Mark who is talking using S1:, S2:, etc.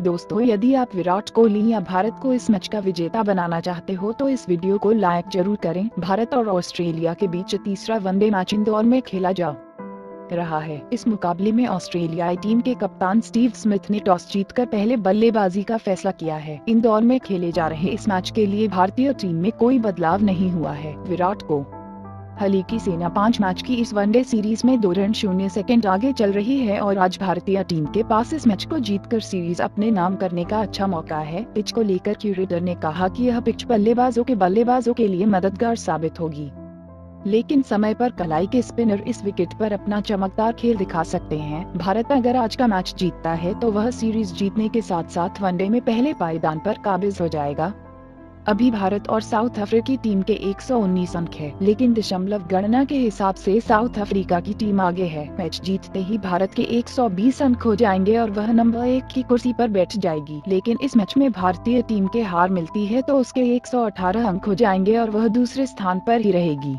S1: दोस्तों, यदि आप विराट कोहली या भारत को इस मैच का विजेता बनाना चाहते हो तो इस वीडियो को लाइक ज़रूर करें। भारत और ऑस्ट्रेलिया के बीच तीसरा वनडे मैच इंदौर में खेला जा रहा है। इस मुकाबले में ऑस्ट्रेलियाई टीम के कप्तान स्टीव स्मिथ ने टॉस जीतकर पहले बल्लेबाजी का फैसला किया है। इंदौर में खेले जा रहे इस मैच के लिए भारतीय टीम में कोई बदलाव नहीं हुआ है। विराट को हली की सेना पाँच मैच की इस वनडे सीरीज़ में दो रन शून्य सेकंड आगे चल रही है और आज भारतीय टीम के पास इस मैच को जीतकर सीरीज़ अपने नाम करने का अच्छा मौका है। पिच को लेकर क्यूरेटर ने कहा कि यह पिच बल्लेबाजों के बल्लेबाजों के लिए मददगार साबित होगी। लेकिन समय पर कलाई के स्पिनर इस विकेट पर अपना चमकदार खेल दिखा सकते हैं। भारत अगर आज का मैच जीतता है तो वह सीरीज़ जीतने के साथ साथ वनडे में पहले पायदान पर काबिज हो जाएगा। अभी भारत और साउथ अफ्रीकी टीम के 119 अंक है, लेकिन दशमलव गणना के हिसाब से साउथ अफ्रीका की टीम आगे है। मैच जीतते ही भारत के 120 अंक हो जाएँगे और वह नंबर एक की कुर्सी पर बैठ जाएगी। लेकिन इस मैच में भारतीय टीम के हार मिलती है तो उसके 118 अंक हो जाएँगे और वह दूसरे स्थान पर ही रहेगी।